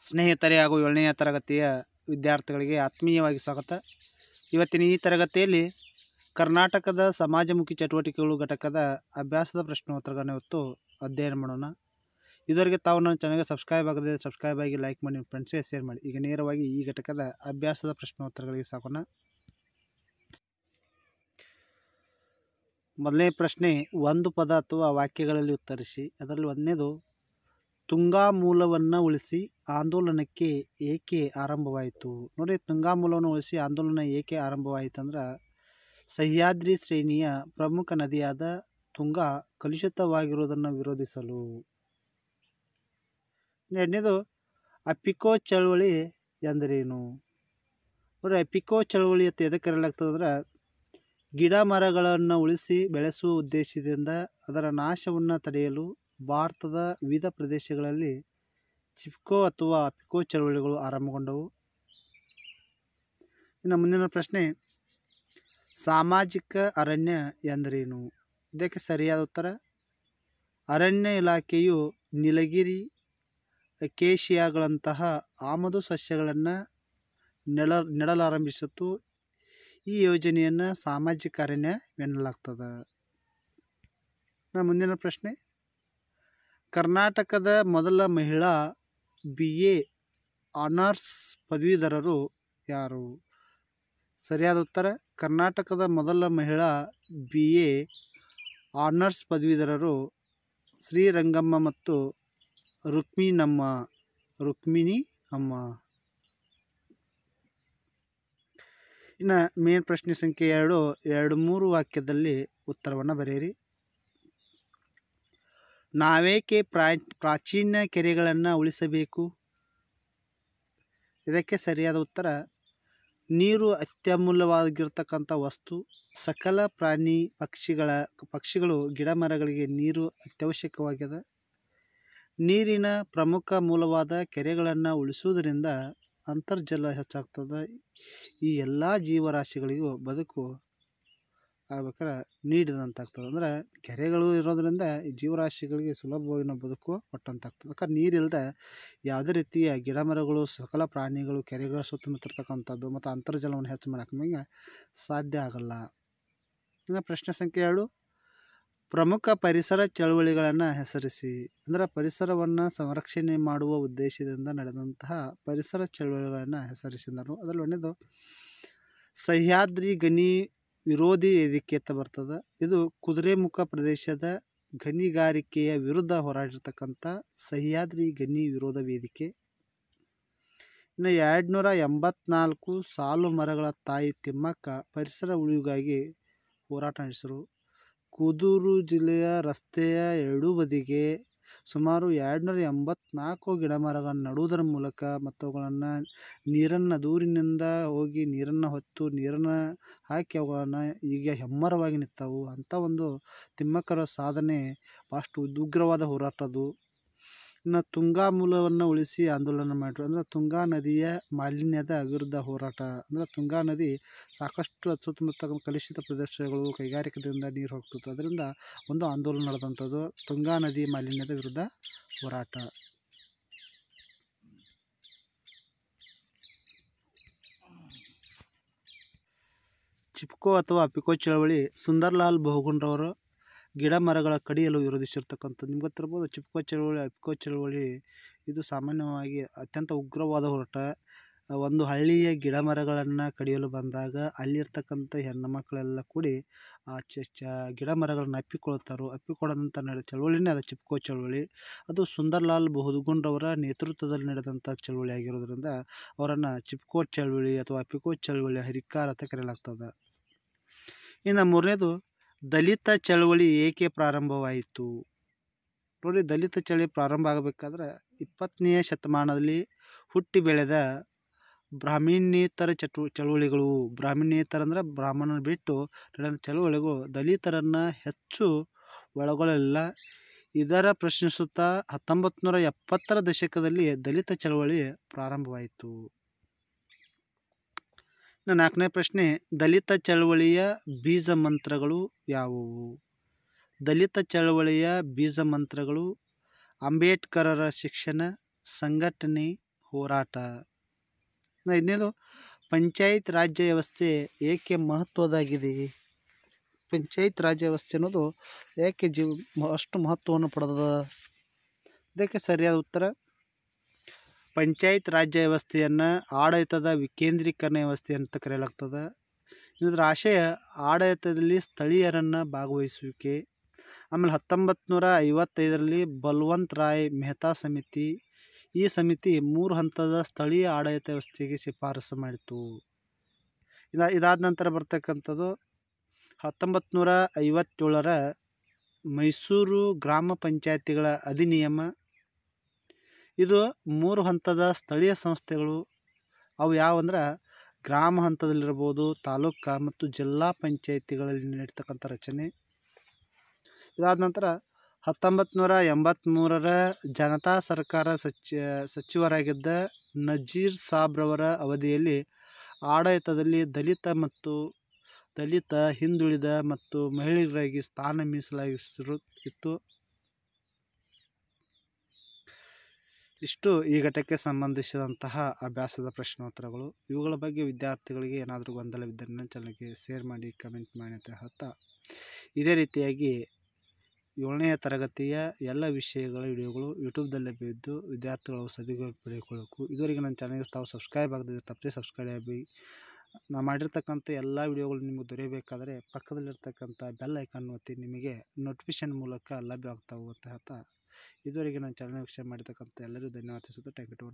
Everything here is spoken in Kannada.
ಸ್ನೇಹಿತರೆ ಹಾಗೂ ಏಳನೆಯ ತರಗತಿಯ ವಿದ್ಯಾರ್ಥಿಗಳಿಗೆ ಆತ್ಮೀಯವಾಗಿ ಸ್ವಾಗತ. ಇವತ್ತಿನ ಈ ತರಗತಿಯಲ್ಲಿ ಕರ್ನಾಟಕದ ಸಮಾಜಮುಖಿ ಚಟುವಟಿಕೆಗಳು ಘಟಕದ ಅಭ್ಯಾಸದ ಪ್ರಶ್ನೋತ್ತರಗಳನ್ನು ಇವತ್ತು ಅಧ್ಯಯನ ಮಾಡೋಣ. ಇದುವರೆಗೆ ತಾವು ನನ್ನ ಚಾನಲ್ಗೆ ಸಬ್ಸ್ಕ್ರೈಬ್ ಆಗದೆ ಸಬ್ಸ್ಕ್ರೈಬ್ ಆಗಿ ಲೈಕ್ ಮಾಡಿ ಫ್ರೆಂಡ್ಸ್ಗೆ ಶೇರ್ ಮಾಡಿ. ಈಗ ನೇರವಾಗಿ ಈ ಘಟಕದ ಅಭ್ಯಾಸದ ಪ್ರಶ್ನೋತ್ತರಗಳಿಗೆ ಸಾಕೋಣ ಮೊದಲನೇ ಪ್ರಶ್ನೆ, ಒಂದು ಪದ ಅಥವಾ ವಾಕ್ಯಗಳಲ್ಲಿ ಉತ್ತರಿಸಿ. ಅದರಲ್ಲಿ ಒಂದನೇದು ತುಂಗಾ ಮೂಲವನ್ನು ಉಳಿಸಿ ಆಂದೋಲನಕ್ಕೆ ಏಕೆ ಆರಂಭವಾಯಿತು? ನೋಡಿ ತುಂಗಾ ಮೂಲವನ್ನು ಉಳಿಸಿ ಆಂದೋಲನ ಏಕೆ ಆರಂಭವಾಯಿತು ಅಂದ್ರೆ ಸಹ್ಯಾದ್ರಿ ಶ್ರೇಣಿಯ ಪ್ರಮುಖ ನದಿಯಾದ ತುಂಗಾ ಕಲುಷಿತವಾಗಿರುವುದನ್ನು ವಿರೋಧಿಸಲು. ಎರಡನೇದು, ಅಪಿಕೋ ಚಳವಳಿ ಎಂದರೇನು? ನೋಡಿ, ಅಪಿಕೋ ಚಳವಳಿ ಅಂತ ಎದಕ್ಕೆ ಕರೆಯಲಾಗ್ತದೆ ಅಂದ್ರೆ ಗಿಡ ಮರಗಳನ್ನು ಉಳಿಸಿ ಬೆಳೆಸುವ ಉದ್ದೇಶದಿಂದ ಅದರ ನಾಶವನ್ನು ತಡೆಯಲು ಭಾರತದ ವಿವಿಧ ಪ್ರದೇಶಗಳಲ್ಲಿ ಚಿಪ್ಕೋ ಅಥವಾ ಪಿಕೋ ಚಳವಳಿಗಳು ಆರಂಭಗೊಂಡವು. ಇನ್ನು ಮುಂದಿನ ಪ್ರಶ್ನೆ, ಸಾಮಾಜಿಕ ಅರಣ್ಯ ಎಂದರೇನು? ಇದಕ್ಕೆ ಸರಿಯಾದ ಉತ್ತರ, ಅರಣ್ಯ ಇಲಾಖೆಯು ನೀಲಗಿರಿ, ಅಕೇಶಿಯಾಗಳಂತಹ ಆಮದು ಸಸ್ಯಗಳನ್ನು ನೆಡ ನೆಡಲಾರಂಭಿಸಿತು ಈ ಯೋಜನೆಯನ್ನು ಸಾಮಾಜಿಕ ಅರಣ್ಯ ಎನ್ನಲಾಗ್ತದೆ. ಮುಂದಿನ ಪ್ರಶ್ನೆ ಕರ್ನಾಟಕದ ಮೊದಲ ಮಹಿಳಾ ಬಿ ಎ ಆನರ್ಸ್ ಪದವೀಧರರು ಯಾರು? ಸರಿಯಾದ ಉತ್ತರ, ಕರ್ನಾಟಕದ ಮೊದಲ ಮಹಿಳಾ ಬಿ ಎ ಆನರ್ಸ್ ಪದವೀಧರರು ಶ್ರೀರಂಗಮ್ಮ ಮತ್ತು ರುಕ್ಮಿನಮ್ಮ ರುಕ್ಮಿಣಿ ಅಮ್ಮ. ಇನ್ನು ಮೇನ್ ಪ್ರಶ್ನೆ ಸಂಖ್ಯೆ ಎರಡು ಎರಡು ಮೂರು ವಾಕ್ಯದಲ್ಲಿ ಉತ್ತರವನ್ನು ಬರೆಯಿರಿ. ನಾವೇಕೆ ಪ್ರಾ, ಪ್ರಾಚೀನ ಕೆರೆಗಳನ್ನು ಉಳಿಸಬೇಕು? ಇದಕ್ಕೆ ಸರಿಯಾದ ಉತ್ತರ, ನೀರು ಅತ್ಯಮೂಲ್ಯವಾಗಿರ್ತಕ್ಕಂಥ ವಸ್ತು, ಸಕಲ ಪ್ರಾಣಿ ಪಕ್ಷಿಗಳ, ಪಕ್ಷಿಗಳು ಗಿಡ ಮರಗಳಿಗೆ ನೀರು ಅತ್ಯವಶ್ಯಕವಾಗಿದೆ ನೀರಿನ ಪ್ರಮುಖ ಮೂಲವಾದ ಕೆರೆಗಳನ್ನು ಉಳಿಸುವುದರಿಂದ ಅಂತರ್ಜಲ ಹೆಚ್ಚಾಗ್ತದೆ. ಈ ಎಲ್ಲ ಜೀವರಾಶಿಗಳಿಗೂ ಬದುಕು ಆಗ್ಬೇಕಾದ್ರೆ ನೀಡಿದಂತಾಗ್ತದೆ ಅಂದ್ರೆ ಕೆರೆಗಳು ಇರೋದರಿಂದ ಈ ಜೀವರಾಶಿಗಳಿಗೆ ಸುಲಭವಾಗಿ ನಾವು ಬದುಕು ಕೊಟ್ಟಂತಾಗ್ತದೆ ಯಾಕಂದ್ರೆ ನೀರಿಲ್ಲದೆ ಯಾವುದೇ ರೀತಿಯ ಗಿಡ ಮರಗಳು ಸಕಲ ಪ್ರಾಣಿಗಳು, ಕೆರೆಗಳ ಸುತ್ತಮುತ್ತಿರ್ತಕ್ಕಂಥದ್ದು ಮತ್ತು ಅಂತರ್ಜಲವನ್ನು ಹೆಚ್ಚು ಮಾಡೋಕೆ ಸಾಧ್ಯ ಆಗಲ್ಲ. ಇನ್ನು ಪ್ರಶ್ನೆ ಸಂಖ್ಯೆ ಎರಡು ಪ್ರಮುಖ ಪರಿಸರ ಚಳುವಳಿಗಳನ್ನು ಹೆಸರಿಸಿ. ಅಂದರೆ ಪರಿಸರವನ್ನು ಸಂರಕ್ಷಣೆ ಮಾಡುವ ಉದ್ದೇಶದಿಂದ ನಡೆದಂತಹ ಪರಿಸರ ಚಳುವಳಿಗಳನ್ನು ಹೆಸರಿಸಿದರು. ಅದರಲ್ಲಿ ಒಂದೇದು ಸಹ್ಯಾದ್ರಿ ಗಣಿ ವಿರೋಧಿ ವೇದಿಕೆ ಅಂತ ಬರ್ತದೆ. ಇದು ಕುದುರೆಮುಖ ಪ್ರದೇಶದ ಗಣಿಗಾರಿಕೆಯ ವಿರುದ್ಧ ಹೋರಾಡಿರ್ತಕ್ಕಂಥ ಸಹ್ಯಾದ್ರಿ ಗಣಿ ವಿರೋಧ ವೇದಿಕೆ. ಇನ್ನು ಎರಡು ನೂರ ಎಂಬತ್ನಾಲ್ಕು ಸಾಲು ಮರಗಳ ತಾಯಿ ತಿಮ್ಮಕ್ಕ ಪರಿಸರ ಉಳಿವಿಗಾಗಿ ಹೋರಾಟ ನಡೆಸಿದರು ಕುದೂರು ಜಿಲ್ಲೆಯ ರಸ್ತೆಯ ಎರಡೂ ಬದಿಗೆ ಸುಮಾರು ಎರಡುನೂರ ಎಂಬತ್ನಾಲ್ಕು ಗಿಡ ಮರಗಳನ್ನು ನೆಡುವುದರ ಮೂಲಕ ಮತ್ತು ಅವುಗಳನ್ನು ನೀರನ್ನು ದೂರಿನಿಂದ ಹೋಗಿ ನೀರನ್ನು ಹೊತ್ತು ನೀರನ್ನು ಹಾಕಿ ಅವುಗಳನ್ನು ಈಗ ಹೆಮ್ಮರವಾಗಿ ನಿಂತವು ಅಂಥ ಒಂದು ತಿಮ್ಮಕ್ಕರ ಸಾಧನೆ ಭಾಳಷ್ಟು ಉಗ್ರವಾದ ಹೋರಾಟ ಅದು ಇನ್ನು ತುಂಗಾ ಮೂಲವನ್ನು ಉಳಿಸಿ ಆಂದೋಲನ ಮಾಡಿದ್ರು ಅಂದರೆ ತುಂಗಾ ನದಿಯ ಮಾಲಿನ್ಯದ ವಿರುದ್ಧ ಹೋರಾಟ. ಅಂದರೆ ತುಂಗಾ ನದಿ ಸಾಕಷ್ಟು ಸುತ್ತಮುತ್ತ ಕಲುಷಿತ ಪ್ರದೇಶಗಳು, ಕೈಗಾರಿಕೆದಿಂದ ನೀರು ಹೋಗ್ತಿತ್ತು. ಅದರಿಂದ ಒಂದು ಆಂದೋಲನ ನಡೆದಂಥದ್ದು ತುಂಗಾ ನದಿ ಮಾಲಿನ್ಯದ ವಿರುದ್ಧ ಹೋರಾಟ. ಚಿಪ್ಕೋ ಅಥವಾ ಅಪಿಕೋ ಚಳವಳಿ, ಸುಂದರ್ಲಾಲ್ ಬಹುಗುಂಡ್ರವರು ಗಿಡ ಮರಗಳ ಕಡಿಯಲು ವಿರೋಧಿಸಿರ್ತಕ್ಕಂಥ ನಿಮ್ಗೆ ಗೊತ್ತಿರ್ಬೋದು ಚಿಪ್ಕೋ ಚಳುವಳಿ ಅಪಿಕೋ ಚಳುವಳಿ, ಇದು ಸಾಮಾನ್ಯವಾಗಿ ಅತ್ಯಂತ ಉಗ್ರವಾದ ಹೋರಾಟ. ಒಂದು ಹಳ್ಳಿಯ ಗಿಡ ಮರಗಳನ್ನು ಕಡಿಯಲು ಬಂದಾಗ ಅಲ್ಲಿರ್ತಕ್ಕಂಥ ಹೆಣ್ಣು ಮಕ್ಕಳೆಲ್ಲ ಕೂಡಿ ಆ ಚ ಚ ಗಿಡ ಮರಗಳನ್ನು ಅಪ್ಪಿಕೊಳ್ತಾರೋ. ಅಪ್ಪಿಕೊಳ್ಳೋದಂಥ ನಡೆದ ಚಳುವಳಿನೇ ಅದು ಚಿಪ್ಕೋ ಚಳುವಳಿ. ಅದು ಸುಂದರ್ಲಾಲ್ ಬಹುದುಗುಂಡ್ರವರ ನೇತೃತ್ವದಲ್ಲಿ ನಡೆದಂಥ ಚಳುವಳಿ ಆಗಿರೋದ್ರಿಂದ ಅವರನ್ನು ಚಿಪ್ಕೋ ಚಳುವಳಿ ಅಥವಾ ಅಪ್ಪಿಕೋ ಚಳುವಳಿ ಹರಿಕಾರ ಅಂತ ಕರೆಯಲಾಗ್ತದೆ. ಇನ್ನು ಮೂರನೇದು ದಲಿತ ಚಳವಳಿ ಏಕೆ ಪ್ರಾರಂಭವಾಯಿತು? ನೋಡಿ, ದಲಿತ ಚಳಿ ಪ್ರಾರಂಭ ಆಗಬೇಕಾದ್ರೆ ಇಪ್ಪತ್ತನೆಯ ಶತಮಾನದಲ್ಲಿ ಹುಟ್ಟಿ ಬೆಳೆದ ಬ್ರಾಹ್ಮಣ್ಯೇತರ ಚಟು, ಚಳುವಳಿಗಳು. ಬ್ರಾಹ್ಮಣ್ಯೇತರ ಅಂದರೆ ಬ್ರಾಹ್ಮಣನ ಬಿಟ್ಟು ನಡೆದ ಚಳುವಳಿಗಳು. ದಲಿತರನ್ನು ಹೆಚ್ಚು ಒಳಗೊಳ್ಳಲಿಲ್ಲ. ಇದರ ಪ್ರಶ್ನಿಸುತ್ತಾ ಹತ್ತೊಂಬತ್ತು ನೂರ ಎಪ್ಪತ್ತರ ದಶಕದಲ್ಲಿ ದಲಿತ ಚಳವಳಿ ಪ್ರಾರಂಭವಾಯಿತು. ಇನ್ನು ನಾಲ್ಕನೇ ಪ್ರಶ್ನೆ, ದಲಿತ ಚಳವಳಿಯ ಬೀಜ ಮಂತ್ರಗಳು ಯಾವುವು? ದಲಿತ ಚಳವಳಿಯ ಬೀಜ ಮಂತ್ರಗಳು, ಅಂಬೇಡ್ಕರರ ಶಿಕ್ಷಣ, ಸಂಘಟನೆ, ಹೋರಾಟ. ಇನ್ನೇನು ಪಂಚಾಯತ್ ರಾಜ್ಯ ವ್ಯವಸ್ಥೆ ಏಕೆ ಮಹತ್ವದಾಗಿದೆ ಪಂಚಾಯತ್ ರಾಜ್ಯ ವ್ಯವಸ್ಥೆ ಅನ್ನೋದು ಏಕೆ ಜೀವ, ಅಷ್ಟು ಮಹತ್ವವನ್ನು ಪಡೆದದ? ಇದಕ್ಕೆ ಸರಿಯಾದ ಉತ್ತರ ಪಂಚಾಯತ್ ರಾಜ್ಯ ವ್ಯವಸ್ಥೆಯನ್ನು ಆಡಳಿತದ ವಿಕೇಂದ್ರೀಕರಣ ವ್ಯವಸ್ಥೆ ಅಂತ ಕರೆಯಲಾಗ್ತದೆ. ಇದರ ಆಶಯ, ಆಡಳಿತದಲ್ಲಿ ಸ್ಥಳೀಯರನ್ನು ಭಾಗವಹಿಸುವಿಕೆ. ಆಮೇಲೆ ಹತ್ತೊಂಬತ್ತು ನೂರ ಐವತ್ತೈದರಲ್ಲಿ ಬಲವಂತ್ ರಾಯ್ ಮೆಹ್ತಾ ಸಮಿತಿ. ಈ ಸಮಿತಿ ಮೂರು ಹಂತದ ಸ್ಥಳೀಯ ಆಡಳಿತ ವ್ಯವಸ್ಥೆಗೆ ಶಿಫಾರಸು ಮಾಡಿತು. ಇದ, ಇದಾದ ನಂತರ ಬರ್ತಕ್ಕಂಥದ್ದು ಹತ್ತೊಂಬತ್ತು ನೂರ ಮೈಸೂರು ಗ್ರಾಮ ಪಂಚಾಯತಿಗಳ ಅಧಿನಿಯಮ. ಇದು ಮೂರು ಹಂತದ ಸ್ಥಳೀಯ ಸಂಸ್ಥೆಗಳು. ಅವು ಯಾವಂದ್ರೆ ಗ್ರಾಮ ಹಂತದಲ್ಲಿರ್ಬೋದು ತಾಲೂಕು ಮತ್ತು ಜಿಲ್ಲಾ ಪಂಚಾಯಿತಿಗಳಲ್ಲಿ ನೀಡ್ತಕ್ಕಂಥ ರಚನೆ. ಇದಾದ ನಂತರ ಹತ್ತೊಂಬತ್ತು ನೂರ ಜನತಾ ಸರ್ಕಾರ ಸಚಿ, ಸಚಿವರಾಗಿದ್ದ ನಜೀರ್ ಸಾಬ್ರವರ ಅವಧಿಯಲ್ಲಿ ಆಡಳಿತದಲ್ಲಿ ದಲಿತ ಮತ್ತು ದಲಿತ ಹಿಂದುಳಿದ ಮತ್ತು ಮಹಿಳೆಯರಾಗಿ ಸ್ಥಾನ ಮೀಸಲಾಗಿಸಿರು, ಇತ್ತು. ಇಷ್ಟು ಈ ಘಟಕ್ಕೆ ಸಂಬಂಧಿಸಿದಂತಹ ಅಭ್ಯಾಸದ ಪ್ರಶ್ನೋತ್ತರಗಳು. ಇವುಗಳ ಬಗ್ಗೆ ವಿದ್ಯಾರ್ಥಿಗಳಿಗೆ ಏನಾದರೂ ಗೊಂದಲವಿದ್ದರೆ ನನ್ನ ಚಾನಲ್ಗೆ ಶೇರ್ ಮಾಡಿ, ಕಮೆಂಟ್ ಮಾಡಿ ಅಂತ ಹೇಳ್ತಾ. ಇದೇ ರೀತಿಯಾಗಿ ಏಳನೆಯ ತರಗತಿಯ ಎಲ್ಲ ವಿಷಯಗಳ ವಿಡಿಯೋಗಳು ಯೂಟ್ಯೂಬ್ದಲ್ಲಿ ಲಭ್ಯವಿದ್ದು ವಿದ್ಯಾರ್ಥಿಗಳು ಸದುಪಯೋಗ ಪಡೆದುಕೊಳ್ಳಬೇಕು ಇದುವರೆಗೆ ನನ್ನ ಚಾನಲ್ಗೆ ತಾವು ಸಬ್ಸ್ಕ್ರೈಬ್ ಆಗದಿದ್ದರೆ ತಪ್ಪದೇ ಸಬ್ಸ್ಕ್ರೈಬ್ ಆಗಿ. ನಾ ಮಾಡಿರ್ತಕ್ಕಂಥ ಎಲ್ಲ ವಿಡಿಯೋಗಳು ನಿಮಗೆ ದೊರೆಯಬೇಕಾದರೆ ಪಕ್ಕದಲ್ಲಿರ್ತಕ್ಕಂಥ ಬೆಲ್ ಐಕನ್ ಒತ್ತಿ ನಿಮಗೆ ನೋಟಿಫಿಕೇಷನ್ ಮೂಲಕ ಲಭ್ಯವಾಗ್ತಾವೆ ಅಂತ ಇದುವರೆಗೆ ನನ್ನ ಚಾನಲ್ ವೀಕ್ಷಣೆ ಮಾಡಿರ್ತಕ್ಕಂಥ ಎಲ್ಲರಿಗೂ ಧನ್ಯವಾದ ತಿಳಿಸುತ್ತಾ ಟ್ಯಾಂಕ್ ಯು ಟು